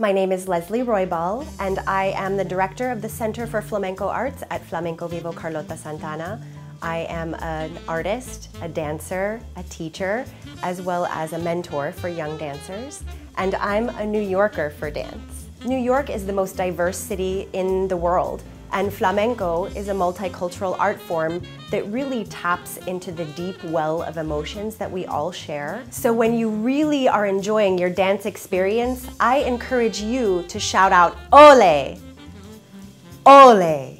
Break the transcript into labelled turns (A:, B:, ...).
A: My name is Leslie Roybal, and I am the director of the Center for Flamenco Arts at Flamenco Vivo Carlota Santana. I am an artist, a dancer, a teacher, as well as a mentor for young dancers, and I'm a New Yorker for dance. New York is the most diverse city in the world, and flamenco is a multicultural art form that really taps into the deep well of emotions that we all share. So when you really are enjoying your dance experience, I encourage you to shout out, Ole! Ole!